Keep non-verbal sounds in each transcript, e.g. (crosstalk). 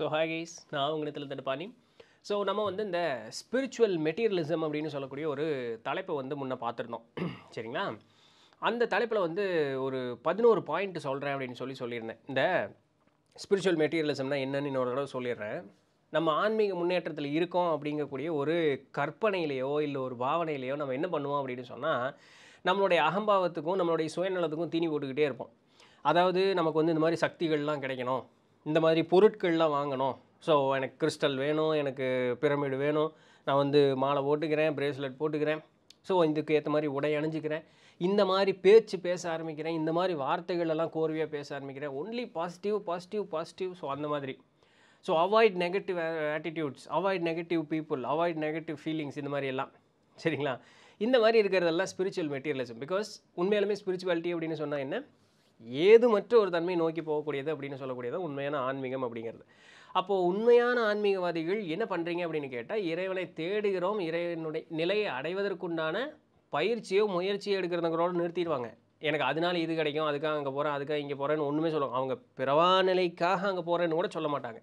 So hi guys நான் உங்கள் தடுப்பானி so நம்ம வந்து இந்த ஸ்பிரிச்சுவல் மெட்டீரியலிசம் அப்படின்னு சொல்லக்கூடிய ஒரு தலைப்பை வந்து முன்னே பார்த்துருந்தோம். (clears throat) சரிங்களா? அந்த தலைப்பில் வந்து ஒரு பதினோரு பாயிண்ட் சொல்கிறேன் அப்படின்னு சொல்லி சொல்லியிருந்தேன். இந்த ஸ்பிரிச்சுவல் மெட்டீரியலிசம்னா என்னன்னு இன்னொரு தடவை சொல்லிடுறேன். நம்ம ஆன்மீக முன்னேற்றத்தில் இருக்கோம் அப்படிங்கக்கூடிய ஒரு கற்பனையிலையோ இல்லை ஒரு பாவனையிலையோ நம்ம என்ன பண்ணுவோம் அப்படின்னு சொன்னால் நம்மளுடைய அகம்பாவத்துக்கும் நம்மளுடைய சுயநலத்துக்கும் தீனி போட்டுக்கிட்டே இருப்போம். அதாவது நமக்கு வந்து இந்த மாதிரி சக்திகள்லாம் கிடைக்கணும். இந்த மாதிரி பொருட்கள்லாம் வாங்கணும். ஸோ எனக்கு கிறிஸ்டல் வேணும் எனக்கு பிரமிடு வேணும். நான் வந்து மாலை போட்டுக்கிறேன் பிரேஸ்லெட் போட்டுக்கிறேன். ஸோ இதுக்கு ஏற்ற மாதிரி உடை அணிஞ்சிக்கிறேன். இந்த மாதிரி பேச்சு பேச ஆரம்பிக்கிறேன். இந்த மாதிரி வார்த்தைகள் எல்லாம் கோர்வையாக பேச ஆரம்பிக்கிறேன். Only positive positive positive so அந்த மாதிரி. So avoid negative attitudes avoid negative people avoid negative feelings இந்த மாதிரி எல்லாம். சரிங்களா? இந்த மாதிரி இருக்கிறதெல்லாம் ஸ்பிரிச்சுவல் மெட்டீரியலிசம் பிகாஸ் உண்மையாலுமே ஸ்பிரிச்சுவாலிட்டி அப்படின்னு சொன்னால் என்ன? ஏதுமற்ற ஒரு தன்மை நோக்கி போகக்கூடியது அப்படின்னு சொல்லக்கூடியது உண்மையான ஆன்மீகம் அப்படிங்கிறது. அப்போது உண்மையான ஆன்மீகவாதிகள் என்ன பண்ணுறீங்க அப்படின்னு கேட்டால் இறைவனை தேடுகிறோம் இறைவனுடைய நிலையை அடைவதற்குண்டான பயிற்சியோ முயற்சியோ எடுக்கிறதுங்கிறோட நிறுத்திடுவாங்க. எனக்கு அதனால இது கிடைக்கும் அதுக்காக அங்கே போகிறேன் அதுக்காக இங்கே போகிறேன்னு ஒன்றுமே சொல்லுவாங்க. அவங்க பிறவா நிலைக்காக அங்கே போகிறேன்னு கூட சொல்ல மாட்டாங்க.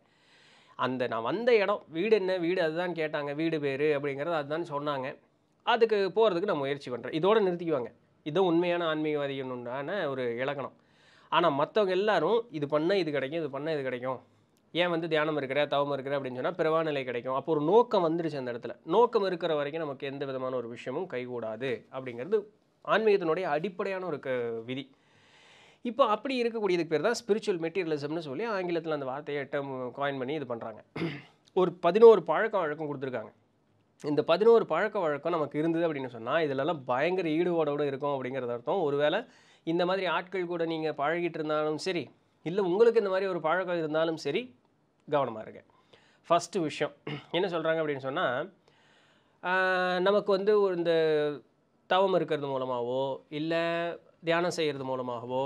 அந்த நான் வந்த இடம் வீடு என்ன? வீடு அதுதான் கேட்டாங்க. வீடு பேர் அப்படிங்கிறது அதுதான் சொன்னாங்க. அதுக்கு போகிறதுக்கு நான் முயற்சி பண்ணுறேன் இதோடு நிறுத்திக்குவாங்க. இதுவும் உண்மையான ஆன்மீகவாதிகள் உண்டான ஒரு இலக்கணம். ஆனால் மற்றவங்க எல்லாரும் இது பண்ணால் இது கிடைக்கும் இது பண்ணால் இது கிடைக்கும். ஏன் வந்து தியானம் இருக்கிற தவம் இருக்கிற அப்படின்னு சொன்னால் பிறவா நிலை கிடைக்கும். அப்போ ஒரு நோக்கம் வந்துருச்சு அந்த இடத்துல. நோக்கம் இருக்கிற வரைக்கும் நமக்கு எந்த விதமான ஒரு விஷயமும் கைகூடாது அப்படிங்கிறது ஆன்மீகத்தினுடைய அடிப்படையான ஒரு க விதி. இப்போ அப்படி இருக்கக்கூடியதுக்கு பேர் தான் ஸ்பிரிச்சுவல் மெட்டீரியலிசம்னு சொல்லி ஆங்கிலத்தில் அந்த வார்த்தையை டேர்ம் காயின் பண்ணி இது பண்ணுறாங்க ஒரு பதினோரு பழக்க வழக்கம் கொடுத்துருக்காங்க. இந்த பதினோரு பழக்க வழக்கம் நமக்கு இருந்தது அப்படின்னு சொன்னால் இதிலெல்லாம் பயங்கர ஈடுபாடோடு இருக்கும் அப்படிங்கிறது அர்த்தம் ஒருவேளை இந்த மாதிரி ஆட்கள் கூட நீங்கள் பழகிட்டு இருந்தாலும் சரி இல்லை உங்களுக்கு இந்த மாதிரி ஒரு பழக்கம் இருந்தாலும் சரி கவனமாக இருங்க. ஃபஸ்ட்டு விஷயம் என்ன சொல்கிறாங்க அப்படின்னு சொன்னால் நமக்கு வந்து ஒரு இந்த தவம் இருக்கிறது மூலமாகவோ இல்லை தியானம் செய்கிறது மூலமாகவோ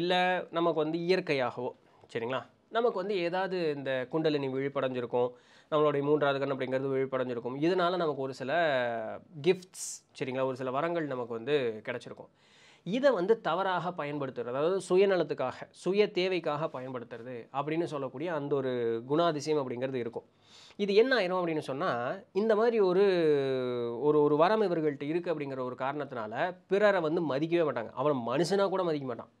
இல்லை நமக்கு வந்து இயற்கையாகவோ சரிங்களா? நமக்கு வந்து ஏதாவது இந்த குண்டலினி விழிப்படைஞ்சிருக்கும் நம்மளுடைய மூன்றாவது கண் அப்படிங்கிறது விழிப்படைஞ்சிருக்கும். இதனால் நமக்கு ஒரு சில கிஃப்ட்ஸ் சரிங்களா? ஒரு சில வரங்கள் நமக்கு வந்து கிடச்சிருக்கும். இதை வந்து தவறாக பயன்படுத்துறது அதாவது சுயநலத்துக்காக சுய தேவைக்காக பயன்படுத்துறது அப்படின்னு சொல்லக்கூடிய அந்த ஒரு குணாதிசயம் அப்படிங்கிறது இருக்கும். இது என்ன ஆயிரும் அப்படின்னு சொன்னால் இந்த மாதிரி ஒரு ஒரு ஒரு வரம் இவர்கள்ட்ட இருக்குது அப்படிங்கிற ஒரு காரணத்தினால பிறரை வந்து மதிக்கவே மாட்டாங்க. அவனை மனுஷனாக கூட மதிக்க மாட்டான்.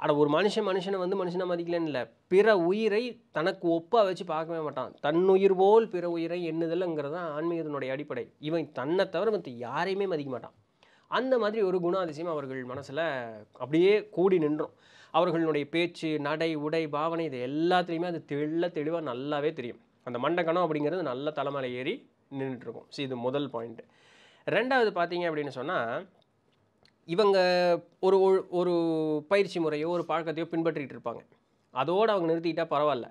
ஆனால் ஒரு மனுஷன் மனுஷனை வந்து மனுஷனாக மதிக்கலன்னு இல்லை. பிற உயிரை தனக்கு ஒப்பாக வச்சு பார்க்கவே மாட்டான். தன்னுயிர் போல் பிற உயிரை எண்ணுதல்ங்கிறது தான் ஆன்மீகத்தினுடைய அடிப்படை. இவன் தன்னை தவிர மற்ற யாரையுமே மதிக்க மாட்டான். அந்த மாதிரி ஒரு குணாதிசயம் அவர்கள் மனசில் அப்படியே கூடி நின்றோம். அவர்களுடைய பேச்சு நடை உடை பாவனை இது எல்லாத்துலேயுமே அது தெள்ள தெளிவாக நல்லாவே தெரியும். அந்த மண்டக்கணம் அப்படிங்கிறது நல்ல தலைமலை ஏறி நின்றுட்டுருக்கும் ஸோ இது முதல் பாயிண்ட்டு ரெண்டாவது பார்த்தீங்க அப்படின்னு சொன்னால் இவங்க ஒரு ஒரு- ஒரு பயிற்சி முறையோ ஒரு பழக்கத்தையோ பின்பற்றிட்டு இருப்பாங்க. அதோடு அவங்க நிறுத்திக்கிட்டால் பரவாயில்ல.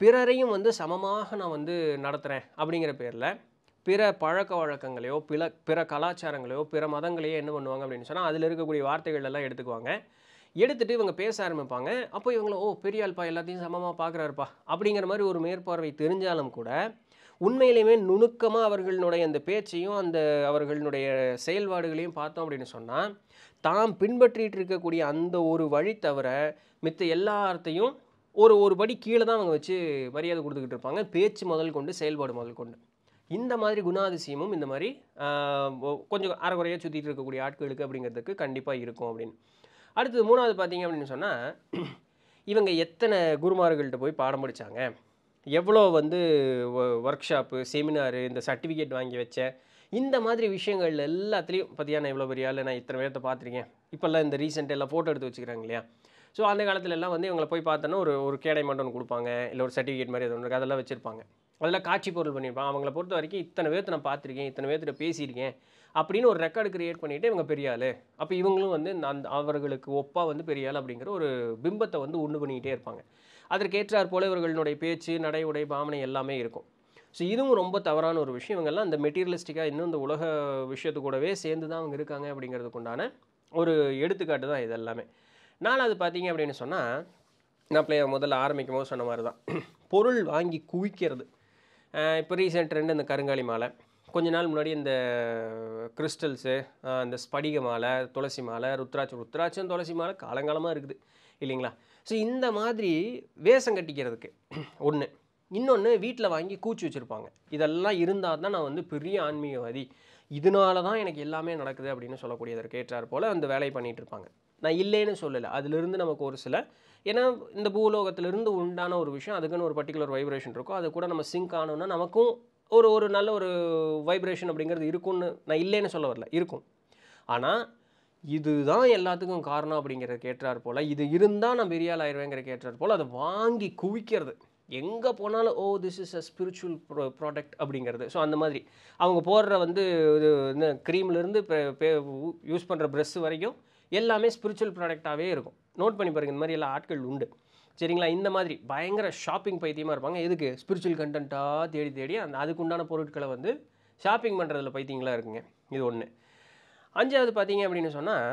பிறரையும் வந்து சமமாக நான் வந்து நடத்துகிறேன் அப்படிங்கிற பேரில் பிற பழக்க வழக்கங்களையோ பிற பிற கலாச்சாரங்களையோ பிற மதங்களையோ என்ன பண்ணுவாங்க அப்படின்னு சொன்னால் அதில் இருக்கக்கூடிய வார்த்தைகள் எல்லாம் எடுத்துக்குவாங்க. எடுத்துகிட்டு இவங்க பேச ஆரம்பிப்பாங்க. அப்போ இவங்கள ஓ பெரியாள்ப்பா எல்லாத்தையும் சமமாக பார்க்குறாருப்பா அப்படிங்கிற மாதிரி ஒரு மேற்பார்வை தெரிஞ்சாலும் கூட உண்மையிலேயுமே நுணுக்கமாக அவர்களுடைய அந்த பேச்சையும் அந்த அவர்களுடைய செயல்பாடுகளையும் பார்த்தோம் அப்படின்னு சொன்னால் தாம் பின்பற்றிட்டு இருக்கக்கூடிய அந்த ஒரு வழி தவிர மித்த எல்லாத்தையும் ஒரு ஒரு படி கீழே தான் அவங்க வச்சு மரியாதை கொடுத்துக்கிட்டு இருப்பாங்க. பேச்சு முதல் கொண்டு செயல்பாடு முதல் கொண்டு. இந்த மாதிரி குணாதிசயமும் இந்த மாதிரி கொஞ்சம் அறகுறையாக சுற்றிட்டு இருக்கக்கூடிய ஆட்களுக்கு அப்படிங்கிறதுக்கு கண்டிப்பாக இருக்கும் அப்படின்னு. அடுத்தது மூணாவது பார்த்தீங்க அப்படின்னு சொன்னால் இவங்க எத்தனை குருமார்கள்ட்ட போய் பாடம் படித்தாங்க எவ்வளோ வந்து ஒர்க் ஷாப்பு செமினாரு இந்த சர்டிஃபிகேட் வாங்கி வச்சேன் இந்த மாதிரி விஷயங்கள் எல்லாத்துலேயும் பார்த்தியா நான் எவ்வளோ பெரிய ஆளு நான் இத்தனை பேர்த்த பார்த்துருக்கேன். இப்போல்லாம் இந்த ரீசெண்ட் எல்லாம் ஃபோட்டோ எடுத்து வச்சுக்கிறாங்க இல்லையா? ஸோ அந்த காலத்துல எல்லாம் வந்து இவங்களை போய் பார்த்தோன்னா ஒரு ஒரு கேடை மட்டும் ஒன்று கொடுப்பாங்க. இல்லை ஒரு சர்டிஃபிகேட் மாதிரி எது ஒன்று அதெல்லாம் வச்சுருப்பாங்க. அதில் காட்சி பொருள் பண்ணியிருப்பான் அவங்கள பொறுத்த வரைக்கும் இத்தனை பேர்த்த நான் பார்த்துருக்கேன் இத்தனை பேர்த்திட்ட பேசியிருக்கேன் அப்படின்னு ஒரு ரெக்கார்டு கிரியேட் பண்ணிவிட்டு இவங்க பெரிய ஆளு. அப்போ இவங்களும் வந்து நான் அந்த அவர்களுக்கு ஒப்பாக வந்து பெரிய ஆள் அப்படிங்கிற ஒரு பிம்பத்தை வந்து உண்டு பண்ணிக்கிட்டே இருப்பாங்க. அதற்கேற்றார் போல இவர்களுடைய பேச்சு நடை உடை பாவனை எல்லாமே இருக்கும். ஸோ இதுவும் ரொம்ப தவறான ஒரு விஷயம். இவங்கெல்லாம் இந்த மெட்டீரியலிஸ்டிக்காக இன்னும் இந்த உலக விஷயத்து கூடவே சேர்ந்து தான் அவங்க இருக்காங்க அப்படிங்கிறதுக்கு உண்டான ஒரு எடுத்துக்காட்டு தான் இது எல்லாமே. நாலாவது பார்த்தீங்க அப்படின்னு சொன்னால் நான் பிள்ளைய முதல்ல ஆரம்பிக்கும் போது சொன்ன மாதிரி தான். பொருள் வாங்கி குவிக்கிறது. இப்போ ரீசெண்ட் ட்ரெண்ட் இந்த கருங்காலி மாலை. கொஞ்ச நாள் முன்னாடி இந்த கிறிஸ்டல்ஸு இந்த ஸ்படிக மாலை துளசி மாலை ருத்ராட்சம் ருத்ராட்சம் துளசி மாலை காலங்காலமாக இருக்குது இல்லைங்களா? ஸோ இந்த மாதிரி வேஷம் கட்டிக்கிறதுக்கு ஒன்று இன்னொன்று வீட்டில் வாங்கி கூச்சி வச்சுருப்பாங்க. இதெல்லாம் இருந்தால் தான் நான் வந்து பெரிய ஆன்மீகவாதி. இதனால தான் எனக்கு எல்லாமே நடக்குது அப்படின்னு சொல்லக்கூடியதற்கு ஏற்றார் போல் அந்த வேலையை பண்ணிகிட்டு இருப்பாங்க. நான் இல்லைன்னு சொல்லலை. அதிலிருந்து நமக்கு ஒரு சில ஏன்னா இந்த பூலோகத்திலிருந்து உண்டான ஒரு விஷயம் அதுக்குன்னு ஒரு பர்டிகுலர் வைப்ரேஷன் இருக்கும். அது கூட நம்ம சிங்க் ஆனோம்னா நமக்கும் ஒரு ஒரு நல்ல ஒரு வைப்ரேஷன் அப்படிங்கிறது இருக்கும்னு நான் இல்லைன்னு சொல்ல வரல. இருக்கும். ஆனால் இதுதான் எல்லாத்துக்கும் காரணம் அப்படிங்கிற கேட்டார் போல் இது இருந்தால் நான் பெரிய ஆள் ஆயிடுவேங்கிற கேட்டார் போல் அதை வாங்கி குவிக்கிறது. எங்கே போனாலும் ஓ this is a spiritual pro product அப்படிங்கிறது. ஸோ அந்த மாதிரி. அவங்க போடுற வந்து இது இந்த க்ரீம்லேருந்து யூஸ் பண்ணுற ப்ரெஸ்ஸு வரைக்கும் எல்லாமே ஸ்பிரிச்சுவல் ப்ராடக்டாகவே இருக்கும். நோட் பண்ணி பாருங்கள் இந்த மாதிரி எல்லா ஆட்கள் உண்டு. சரிங்களா? இந்த மாதிரி பயங்கர ஷாப்பிங் பைத்தியமாக இருப்பாங்க. எதுக்கு? ஸ்பிரிச்சுவல் கண்டென்ட்டாக தேடி தேடி அந்த அதுக்குண்டான பொருட்களை வந்து ஷாப்பிங் பண்ணுறதுல பைத்தியங்களாக இருக்குங்க. இது ஒன்று அஞ்சாவது பார்த்தீங்க அப்படின்னு சொன்னால்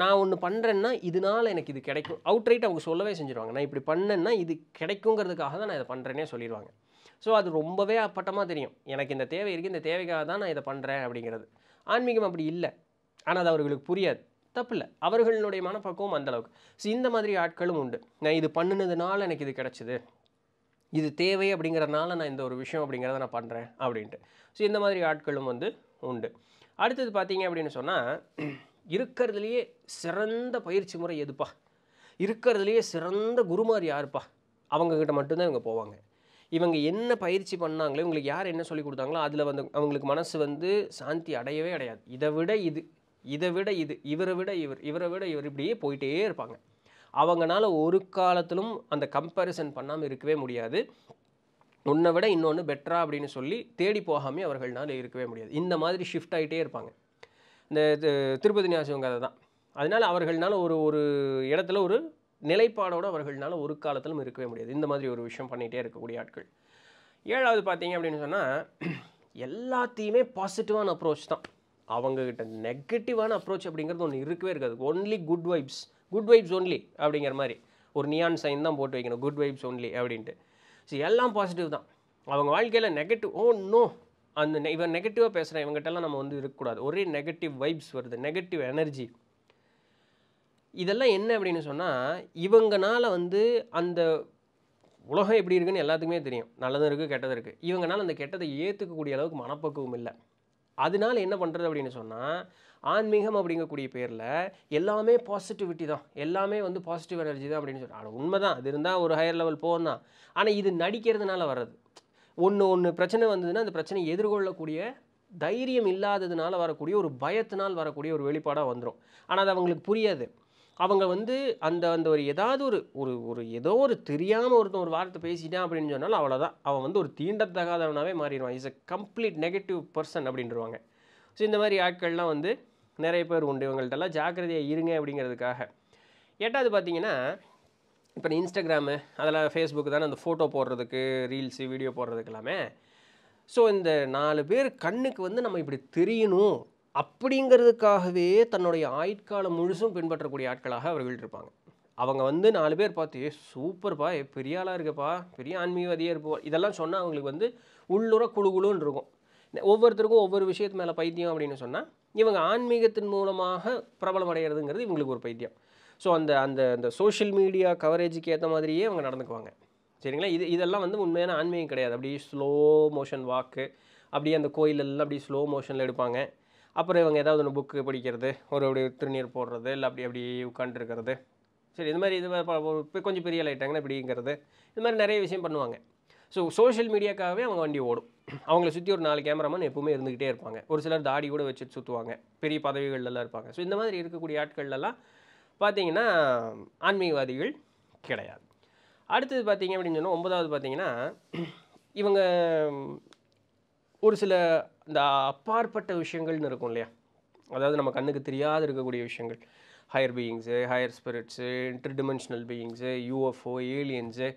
நான் ஒன்று பண்ணுறேன்னா இதனால் எனக்கு இது கிடைக்கும். அவுட்ரைட் அவங்க சொல்லவே செஞ்சுருவாங்க. நான் இப்படி பண்ணேன்னா இது கிடைக்குங்கிறதுக்காக தான் நான் இதை பண்ணுறேன்னே சொல்லிடுவாங்க ஸோ அது ரொம்பவே அப்பட்டமாக தெரியும். எனக்கு இந்த தேவை இருக்குது இந்த தேவைக்காக தான் நான் இதை பண்ணுறேன் அப்படிங்கிறது. ஆன்மீகம் அப்படி இல்லை. ஆனால் அது அவர்களுக்கு புரியாது. தப்பில்லை. அவர்களுடைய மனப்பக்குவம் அந்தளவுக்கு ஸோ இந்த மாதிரி ஆட்களும் உண்டு. நான் இது பண்ணினதுனால எனக்கு இது கிடச்சிது. இது தேவை அப்படிங்கிறதுனால நான் இந்த ஒரு விஷயம் அப்படிங்கிறத நான் பண்ணுறேன் அப்படின்ட்டு. ஸோ இந்த மாதிரி ஆட்களும் வந்து உண்டு. அடுத்தது பார்த்தீங்க அப்படின்னு சொன்னால் இருக்கிறதுலையே சிறந்த பயிற்சி முறை எதுப்பா? இருக்கிறதுலையே சிறந்த குருமார் யாருப்பா? அவங்கக்கிட்ட மட்டும்தான் இவங்க போவாங்க. இவங்க என்ன பயிற்சி பண்ணாங்களோ இவங்களுக்கு யார் என்ன சொல்லி கொடுத்தாங்களோ அதில் வந்து அவங்களுக்கு மனசு வந்து சாந்தி அடையவே அடையாது. இதை விட இது இதை விட இது இவரை விட இவர் இவரை விட இவர் இப்படியே போயிட்டே இருப்பாங்க. அவங்கனால ஒரு காலத்திலும் அந்த கம்பேரிசன் பண்ணாமல் இருக்கவே முடியாது. உன்னை விட இன்னொன்று பெட்டரா அப்படின்னு சொல்லி தேடி போகாமே அவர்களால் இருக்கவே முடியாது. இந்த மாதிரி ஷிஃப்ட் ஆகிட்டே இருப்பாங்க. இந்த இது திருப்பதி ஞாசிவங்க அதை தான். அதனால் அவர்கள்னால ஒரு ஒரு இடத்துல ஒரு நிலைப்பாடோடு அவர்களால் ஒரு காலத்திலும் இருக்கவே முடியாது. இந்த மாதிரி ஒரு விஷயம் பண்ணிகிட்டே இருக்கக்கூடிய ஆட்கள். ஏழாவது பார்த்தீங்க அப்படின்னு சொன்னால் எல்லாத்தையுமே பாசிட்டிவான அப்ரோச் தான். அவங்கக்கிட்ட நெகட்டிவான அப்ரோச் அப்படிங்கிறது ஒன்று இருக்கவே இருக்காது. Only good vibes good vibes only அப்படிங்கிற மாதிரி. ஒரு நியான் சைன் தான் போட்டு வைக்கணும். குட் வைப்ஸ் ஒன்லி அப்படின்ட்டு. ஸோ எல்லாம் பாசிட்டிவ் தான். அவங்க வாழ்க்கையில் நெகட்டிவ் ஓ oh நோ அந்த நெ- இவன் நெகட்டிவாக பேசுகிறேன் இவங்ககிட்டலாம் நம்ம வந்து இருக்கக்கூடாது. ஒரே நெகட்டிவ் வைப்ஸ் வருது. நெகட்டிவ் எனர்ஜி இதெல்லாம் என்ன அப்படின்னு சொன்னால் இவங்கனால் வந்து அந்த உலகம் எப்படி இருக்குன்னு எல்லாத்துக்குமே தெரியும். நல்லதும் இருக்குது கெட்டதும் இருக்குது இவங்கனால் அந்த கெட்டதை ஏற்றுக்கக்கூடிய அளவுக்கு மனப்பக்குவம் இல்லை. அதனால என்ன பண்ணுறது அப்படின்னு சொன்னால் ஆன்மீகம் அப்படிங்கக்கூடிய பேரில் எல்லாமே பாசிட்டிவிட்டி தான். எல்லாமே வந்து பாசிட்டிவ் எனர்ஜி தான் அப்படின்னு சொல்கிறாங்க உண்மை தான் அது இருந்தால் ஒரு ஹையர் லெவல் போகும் தான். ஆனால் இது நடிக்கிறதுனால வர்றது. ஒன்று ஒன்று பிரச்சனை வந்ததுன்னா அந்த பிரச்சனையை எதிர்கொள்ளக்கூடிய தைரியம் இல்லாததுனால வரக்கூடிய ஒரு பயத்தினால் வரக்கூடிய ஒரு வெளிப்பாடாக வந்துடும் ஆனால் அது அவங்களுக்கு புரியாது. அவங்க வந்து அந்த அந்த ஒரு ஏதாவது ஒரு ஒரு ஒரு ஏதோ ஒரு தெரியாமல் ஒருத்தன் ஒரு வார்த்தை பேசிட்டான் அப்படின்னு சொன்னாலும் அவ்வளோதான் அவன் வந்து ஒரு தீண்டத்தகாதவனாவே மாறிடுவான். Is a complete negative person அப்படின்றவாங்க so இந்த மாதிரி ஆட்கள்லாம் வந்து நிறைய பேர் உண்டு. இவங்கள்ட்டெல்லாம் ஜாக்கிரதையாக இருங்க அப்படிங்கிறதுக்காக. எட்டாவது பார்த்தீங்கன்னா இப்போ இன்ஸ்டாகிராமு அதில் ஃபேஸ்புக் தானே அந்த ஃபோட்டோ போடுறதுக்கு ரீல்ஸு வீடியோ போடுறதுக்கு எல்லாமே. ஸோ இந்த நாலு பேர் கண்ணுக்கு வந்து நம்ம இப்படி தெரியணும். அப்படிங்கிறதுக்காகவே தன்னுடைய ஆயுட்காலம் முழுசும் பின்பற்றக்கூடிய ஆட்களாக அவர்கள் இருப்பாங்க. அவங்க வந்து நாலு பேர் பார்த்து சூப்பர்ப்பா பெரிய ஆளாக இருக்கப்பா பெரிய ஆன்மீகவாதியாக இருப்போம் இதெல்லாம் சொன்னால் அவங்களுக்கு வந்து உள்ளுற குழு குழுன்னு இருக்கும். ஒவ்வொருத்தருக்கும் ஒவ்வொரு விஷயத்து மேலே பைத்தியம் அப்படின்னு சொன்னால் இவங்க ஆன்மீகத்தின் மூலமாக பிரபலம் அடைகிறதுங்கிறது இவங்களுக்கு ஒரு பைத்தியம். ஸோ அந்த அந்த அந்த சோஷியல் மீடியா கவரேஜுக்கு ஏற்ற மாதிரியே அவங்க நடந்துக்குவாங்க. சரிங்களா? இது இதெல்லாம் வந்து உண்மையான ஆன்மீகம் கிடையாது. அப்படியே ஸ்லோ மோஷன் வாக்கு அப்படியே அந்த கோயிலெல்லாம் அப்படியே ஸ்லோ மோஷனில் எடுப்பாங்க. அப்புறம் இவங்க ஏதாவது ஒன்று புக்கு படிக்கிறது ஒரு அப்படி திருநீர் போடுறது இல்லை அப்படி அப்படி உட்காந்துருக்கிறது சரி இது மாதிரி இது மாதிரி கொஞ்சம் பெரிய லைட்டாங்கன்னா இப்படிங்கிறது. இது மாதிரி நிறைய விஷயம் பண்ணுவாங்க. ஸோ சோஷியல் மீடியாக்காகவே அவங்க வண்டி ஓடும். அவங்கள சுற்றி ஒரு நாலு கேமராமேன் எப்பவுமே இருந்துக்கிட்டே இருப்பாங்க. ஒரு சிலர் தாடி கூட வச்சுட்டு சுற்றுவாங்க பெரிய பதவிகள்லாம் இருப்பாங்க. ஸோ இந்த மாதிரி இருக்கக்கூடிய ஆட்கள்லாம் பார்த்தீங்கன்னா ஆன்மீகவாதிகள் கிடையாது. அடுத்தது பார்த்தீங்க அப்படின்னு சொன்னால் ஒன்பதாவது பார்த்தீங்கன்னா இவங்க ஒரு சில இந்த அப்பாற்பட்ட விஷயங்கள்னு இருக்கும் இல்லையா? அதாவது நம்ம கண்ணுக்கு தெரியாத இருக்கக்கூடிய விஷயங்கள். Higher beings higher spirits interdimensional beings UFO aliens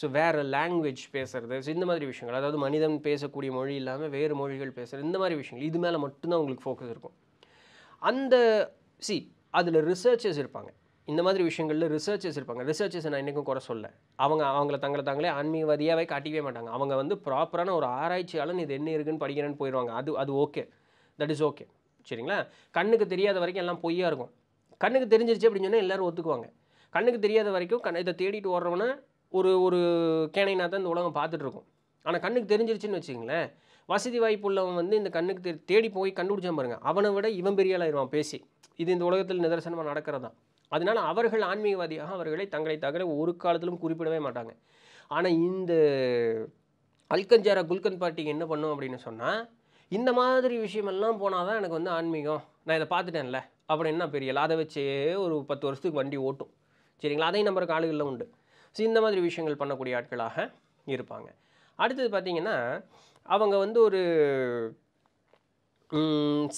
so வேறு லாங்குவேஜ் பேசுறது ஸோ இந்த மாதிரி விஷயங்கள். அதாவது மனிதன் பேசக்கூடிய மொழி இல்லாமல் வேறு மொழிகள் பேசுகிறது இந்த மாதிரி விஷயங்கள். இது மேலே மட்டும்தான் உங்களுக்கு ஃபோக்கஸ் இருக்கும். அந்த சி அதில் ரிசர்ச்சர்ஸ் இருப்பாங்க. இந்த மாதிரி விஷயங்களில் ரிசர்ச்சர்ஸ் இருப்பாங்க. ரிசர்ச்சர்ஸ் நான் இன்றைக்கும் குறை சொல்ல. அவங்க அவங்கள தங்களை தாங்களே ஆன்மீகவாதியாகவே காட்டிக்கவே மாட்டாங்க. அவங்க வந்து ப்ராப்பரான ஒரு ஆராய்ச்சியாளன் இது என்ன இருக்குன்னு படிக்கிறேன்னு போயிடுவாங்க. அது அது ஓகே தட் இஸ் ஓகே சரிங்களா? கண்ணுக்கு தெரியாத வரைக்கும் எல்லாம் பொய்யாக இருக்கும். கண்ணுக்கு தெரிஞ்சிருச்சு அப்படின்னு சொன்னால் எல்லோரும் ஒத்துக்குவாங்க. கண்ணுக்கு தெரியாத வரைக்கும் கண் இதை தேடிட்டு ஓடுறவனா ஒரு ஒரு கேனைனா தான் இந்த உலகம் பார்த்துட்ருக்கும். ஆனால் கண்ணுக்கு தெரிஞ்சிருச்சுன்னு வச்சுங்களேன் வசதி வாய்ப்பு உள்ளவன் வந்து இந்த கண்ணுக்கு தெரி தேடி போய் கண்டுபிடிச்சான் பாருங்க. அவனை விட இவன் பெரிய ஆளாயிருவான் பேசி. இது இந்த உலகத்தில் நிதர்சனமாக நடக்கிறதான் அதனால் அவர்கள் ஆன்மீகவாதியாக அவர்களை தங்களை தகவலை ஒரு காலத்திலும் குறிப்பிடவே மாட்டாங்க. ஆனால் இந்த அல்கஞ்சாரா குல்கன் பார்ட்டிக்கு என்ன பண்ணும் அப்படின்னு சொன்னால் இந்த மாதிரி விஷயமெல்லாம் போனால் தான் எனக்கு வந்து ஆன்மீகம் நான் இதை பார்த்துட்டேன்ல அப்படி என்ன பெரிய அதை வச்சே ஒரு பத்து வருஷத்துக்கு வண்டி ஓட்டும். சரிங்களா? அதையும் நம்பருக்கு ஆளுகளில் உண்டு. ஸோ இந்த மாதிரி விஷயங்கள் பண்ணக்கூடிய ஆட்களாக இருப்பாங்க. அடுத்தது பார்த்திங்கன்னா அவங்க வந்து ஒரு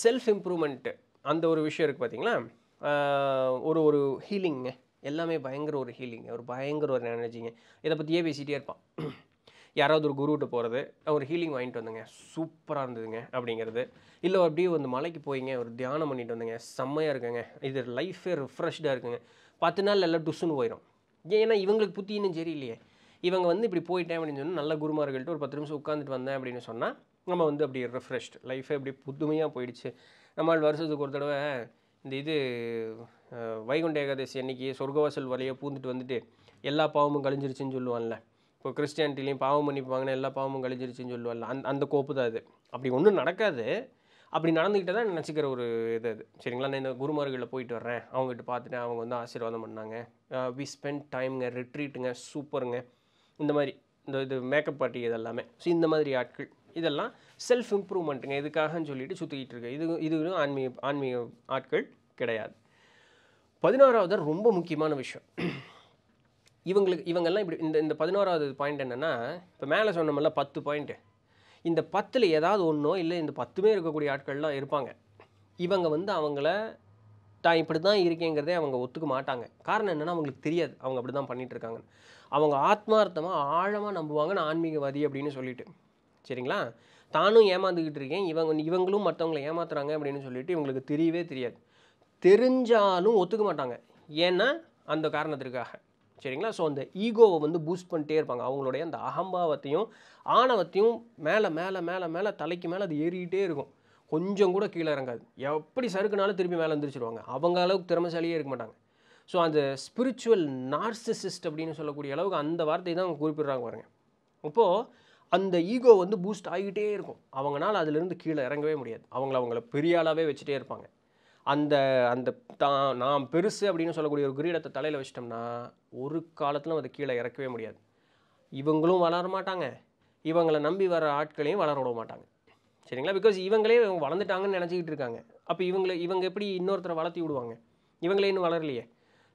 செல்ஃப் இம்ப்ரூவ்மெண்ட்டு அந்த ஒரு விஷயம் இருக்குது பார்த்தீங்களா ஒரு ஒரு ஹீலிங்க எல்லாமே பயங்கர ஒரு ஹீலிங்க ஒரு பயங்கர ஒரு எனர்ஜிங்க இதை பற்றியே பேசிகிட்டே இருப்பான். யாராவது ஒரு குருவிட்ட போகிறது ஒரு ஹீலிங் வாங்கிட்டு வந்தேங்க. சூப்பராக இருந்ததுங்க அப்படிங்கிறது. இல்லை அப்படியே வந்து மலைக்கு போயிங்க ஒரு தியானம் பண்ணிட்டு வந்தேங்க. செம்மையாக இருக்குங்க. இது லைஃபே ரிஃப்ரெஷ்டாக இருக்குங்க. பத்து நாள் எல்லாம் டுசுன்னு போயிடும் ஏன்னா இவங்களுக்கு புத்தி இன்னும் சரியில்லையே. இவங்க வந்து இப்படி போயிட்டேன் அப்படின்னு சொன்னால் நல்ல குருமார்கள்ட்ட ஒரு பத்து நிமிஷம் உட்காந்துட்டு வந்தேன் அப்படின்னு சொன்னால் நம்ம வந்து அப்படி ரிஃப்ரெஷ்ட் லைஃபே அப்படி புதுமையாக போயிடுச்சு. நம்மால் வருஷத்துக்கு ஒரு தடவை இந்த இது வைகுண்ட ஏகாதசி அன்னைக்கு சொர்க்கவாசல் வழியாக பூந்துட்டு வந்துட்டு எல்லா பாவமும் கழிஞ்சிருச்சுன்னு சொல்லுவான்ல. இப்போ கிறிஸ்டியானிட்டிலையும் பாவம் பண்ணிப்பாங்கன்னா எல்லா பாவமும் கழிஞ்சிருச்சுன்னு சொல்லுவான்ல. அந்த அந்த கோப்பு தான் அது. அப்படி ஒன்றும் நடக்காது. அப்படி நடந்துக்கிட்டே தான் நினச்சிக்கிற ஒரு இது அது. சரிங்களா? நான் இந்த குருமார்களில் போயிட்டு வர்றேன். அவங்ககிட்ட பார்த்துட்டு அவங்க வந்து ஆசீர்வாதம் பண்ணாங்க. வி ஸ்பெண்ட் டைம்ங்க ரிட்ரீட்டுங்க சூப்பருங்க இந்த மாதிரி இந்த இது மேக்கப் பார்ட்டி இதெல்லாமே. ஸோ இந்த மாதிரி ஆட்கள். இதெல்லாம் செல்ஃப் இம்ப்ரூவ்மெண்ட்டுங்க இதுக்காகன்னு சொல்லிட்டு சுற்றிக்கிட்டு இருக்கு இது இதுவும் ஆன்மீக ஆன்மீக ஆட்கள் கிடையாது. பதினோராவது ரொம்ப முக்கியமான விஷயம். இவங்களுக்கு இவங்கெல்லாம் இப்படி இந்த இந்த பதினோராவது பாயிண்ட் என்னென்னா இப்போ மேலே சொன்னோம்ல பத்து பாயிண்ட்டு இந்த பத்தில் ஏதாவது ஒன்றோ இல்லை இந்த பத்துமே இருக்கக்கூடிய ஆட்கள்லாம் இருப்பாங்க. இவங்க வந்து அவங்கள தான் இப்படி தான் இருக்கேங்கிறதே அவங்க ஒத்துக்க மாட்டாங்க. காரணம் என்னென்னா அவங்களுக்கு தெரியாது. அவங்க அப்படி தான் பண்ணிகிட்ருக்காங்க அவங்க ஆத்மார்த்தமாக ஆழமாக நம்புவாங்க நான் ஆன்மீகவாதி அப்படின்னு சொல்லிட்டு. சரிங்களா? தானும் ஏமாந்துக்கிட்டு இருக்கேன் இவங்க இவங்களும் மற்றவங்களை ஏமாத்துறாங்க அப்படின்னு சொல்லிட்டு இவங்களுக்கு தெரியவே தெரியாது. தெரிஞ்சாலும் ஒத்துக்க மாட்டாங்க. ஏன்னா அந்த காரணத்திற்காக. சரிங்களா? ஸோ அந்த ஈகோவை வந்து பூஸ்ட் பண்ணிட்டே இருப்பாங்க. அவங்களுடைய அந்த அகம்பாவத்தையும் ஆணவத்தையும் மேலே மேலே மேலே மேலே தலைக்கு மேலே அது ஏறிக்கிட்டே இருக்கும். கொஞ்சம் கூட கீழே இறங்காது. எப்படி சறுக்குனாலும் திருப்பி மேலே எந்திரிச்சிடுவாங்க அவங்க அளவுக்கு திறமைசாலியே இருக்க மாட்டாங்க. ஸோ அந்த ஸ்பிரிச்சுவல் நார்சிசிஸ்ட் அப்படின்னு சொல்லக்கூடிய அளவுக்கு அந்த வார்த்தை தான் அவங்க குறிப்பிடுறாங்க பாருங்க. இப்போது அந்த ஈகோ வந்து பூஸ்ட் ஆகிட்டே இருக்கும். அவங்களால அதிலிருந்து கீழே இறங்கவே முடியாது. அவங்கள அவங்கள பெரிய ஆளாகவே வச்சுட்டே இருப்பாங்க. அந்த அந்த தான் நான் பெருசு அப்படின்னு சொல்லக்கூடிய ஒரு கிரீடத்தை தலையில் வச்சிட்டோம்னா ஒரு காலத்திலும் அதை கீழே இறக்கவே முடியாது. இவங்களும் வளர மாட்டாங்க. இவங்களை நம்பி வர ஆட்களையும் வளர விட மாட்டாங்க. சரிங்களா? பிகாஸ் இவங்களே இவங்க வளர்ந்துட்டாங்கன்னு நினச்சிக்கிட்டு இருக்காங்க. அப்போ இவங்களை இவங்க எப்படி இன்னொருத்தரை வளர்த்தி விடுவாங்க? இவங்களே இன்னும் வளரலையே.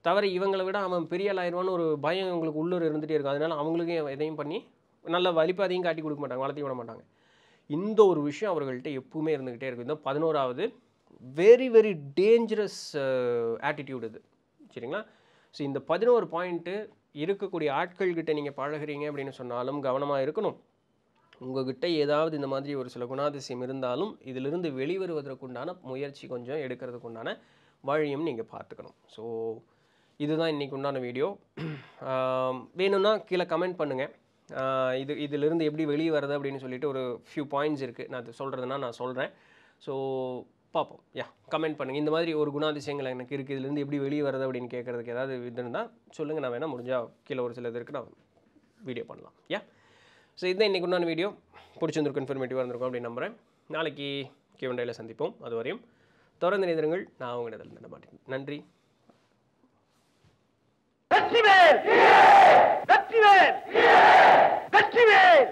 தவிர இவங்களை விட அவன் பெரிய ஆள் ஆயிடுவான்னு ஒரு பயம் இவங்களுக்கு உள்ளூர் இருந்துகிட்டே இருக்கும். அதனால அவங்களுக்கும் எதையும் பண்ணி நல்ல வலிப்பாதையும் காட்டி கொடுக்க மாட்டாங்க வளர்த்தி விட மாட்டாங்க. இந்த ஒரு விஷயம் அவர்கள்ட்ட எப்பவுமே இருந்துக்கிட்டே இருக்கும். இந்த பதினோராவது வெரி வெரி டேஞ்சரஸ் ஆட்டிடியூட் இது. சரிங்களா? ஸோ இந்த பதினோரு பாயிண்ட்டு இருக்கக்கூடிய ஆட்கள்கிட்ட நீங்கள் பழகுறீங்க அப்படின்னு சொன்னாலும் கவனமாக இருக்கணும். உங்ககிட்ட ஏதாவது இந்த மாதிரி ஒரு சில குணாதிசயம் இருந்தாலும் இதிலிருந்து வெளிவருவதற்குண்டான முயற்சி கொஞ்சம் எடுக்கிறதுக்குண்டான வழியும் நீங்கள் பார்த்துக்கணும். ஸோ இதுதான் இன்றைக்கு உண்டான வீடியோ வேணும்னா கீழே கமெண்ட் பண்ணுங்கள் இது இதிலிருந்து எப்படி வெளியே வருது அப்படின்னு சொல்லிட்டு ஒரு ஃபியூ பாயிண்ட்ஸ் இருக்குது நான் அது சொல்கிறதுனா நான் சொல்கிறேன் ஸோ பார்ப்போம். யா கமெண்ட் பண்ணுங்கள் இந்த மாதிரி ஒரு குணாதிசயங்கள் எனக்கு இருக்குது இதுலேருந்து எப்படி வெளியே வருது அப்படின்னு கேட்குறதுக்கு ஏதாவது இது இருந்தால் சொல்லுங்கள் நான் வேணால் முடிஞ்சால் கீழே ஒரு சில இது இருக்குது நான் வீடியோ பண்ணலாம். யா? ஸோ இதுதான் இன்றைக்கு உண்டான வீடியோ பிடிச்சிருந்துருக்கும் இன்ஃபர்மேட்டிவாக இருந்திருக்கும் அப்படின்னு நம்புகிறேன் நாளைக்கு கிவண்டையில் சந்திப்போம். அது வரையும் தொடர்ந்து நிதிரங்கள் நான் உங்களிடத்தில் நட மாட்டேன். நன்றி. வெற்றிவேல்! வெற்றிவேல்! வெற்றிவேல்